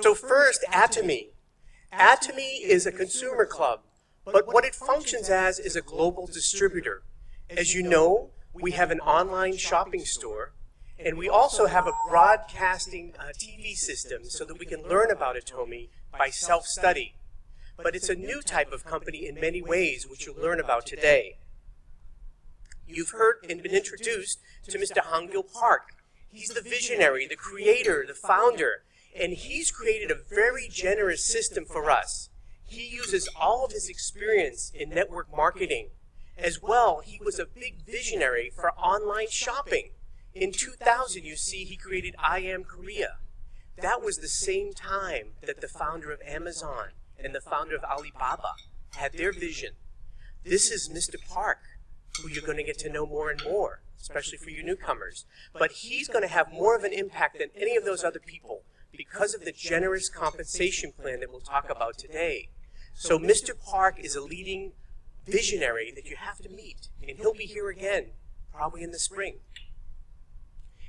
So first, Atomy. Atomy is a consumer club, but what it functions as is a global distributor. As you know, we have an online shopping store, and we also have a broadcasting uh, TV system so that we can learn about Atomy by self-study. But it's a new type of company in many ways, which you'll learn about today. You've heard and been introduced to Mr. Hangil Park. He's the visionary, the creator, the founder, and he's created a very generous system for us. He uses all of his experience in network marketing. As well, he was a big visionary for online shopping. In 2000, you see, he created I Am Korea. That was the same time that the founder of Amazon and the founder of Alibaba had their vision. This is Mr. Park, who you're going to get to know more and more, especially for you newcomers. But he's going to have more of an impact than any of those other people because of the generous compensation plan that we'll talk about today. So Mr. Park is a leading visionary that you have to meet, and he'll be here again, probably in the spring.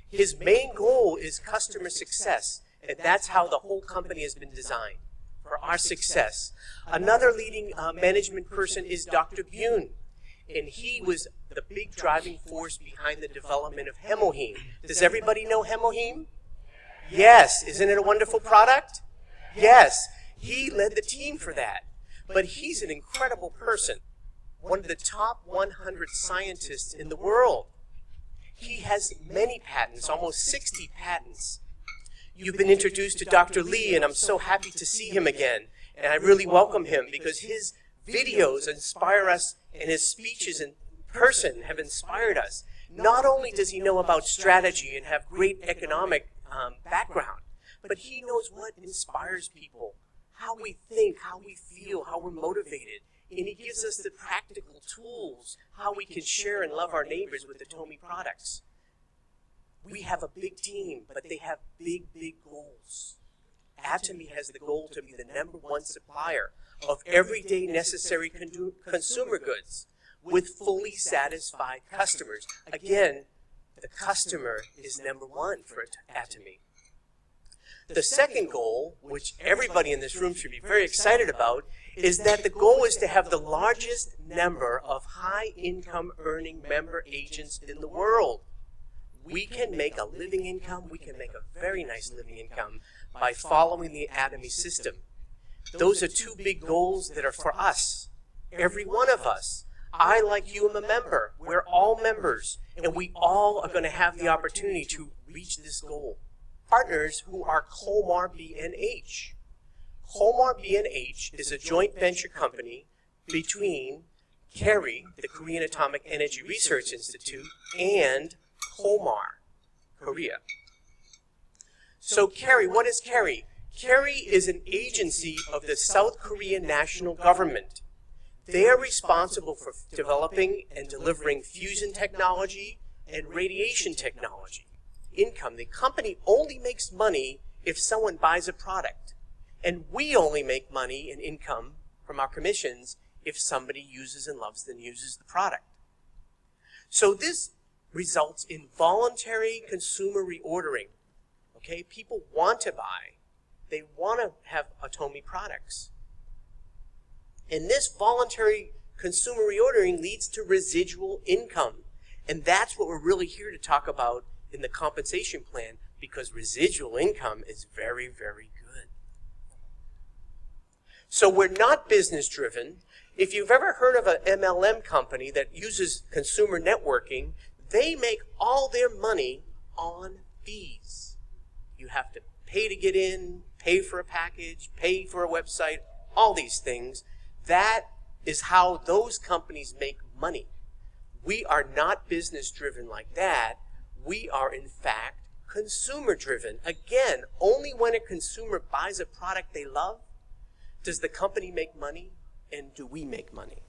His main goal is customer success, and that's how the whole company has been designed for our success. Another leading uh, management person is Dr. Byun, and he was the big driving force behind the development of Hemohim. Does everybody know Hemohim? Yes. Isn't it a wonderful product? Yes. He led the team for that. But he's an incredible person, one of the top 100 scientists in the world. He has many patents, almost 60 patents. You've been introduced to Dr. Lee, and I'm so happy to see him again. And I really welcome him because his videos inspire us, and his speeches in person have inspired us. Not only does he know about strategy and have great economic um, background, but he knows what inspires people, how we think, how we feel, how we're motivated. And he gives us the practical tools, how we can share and love our neighbors with the Tomy products. We have a big team, but they have big, big goals. Atomy has the goal to be the number one supplier of everyday necessary con- consumer goods with fully satisfied customers. Again, the customer is number one for Atomy. The second goal, which everybody in this room should be very excited about, is that the goal is to have the largest number of high income earning member agents in the world. We can make a living income, we can make a very nice living income by following the Atomy system. Those are two big goals that are for us, every one of us. I, like you, am a member. We're all members, and we all are going to have the opportunity to reach this goal. Partners who are Kolmar B&H. Is a joint venture company between KAERI, the Korean Atomic Energy Research Institute, and Kolmar, Korea. So KAERI, what is KAERI? KAERI is an agency of the South Korean national government. They are responsible for developing and delivering fusion technology and radiation technology. Income. The company only makes money if someone buys a product. And we only make money and income from our commissions if somebody uses and loves and uses the product. So this results in voluntary consumer reordering. Okay, people want to buy. They want to have Atomy products. And this voluntary consumer reordering leads to residual income. And that's what we're really here to talk about in the compensation plan because residual income is very, very good. So we're not business driven. If you've ever heard of an MLM company that uses consumer networking, they make all their money on fees. You have to pay to get in, pay for a package, pay for a website, all these things. That is how those companies make money. We are not business driven like that. We are, in fact, consumer driven. Again, only when a consumer buys a product they love does the company make money and do we make money.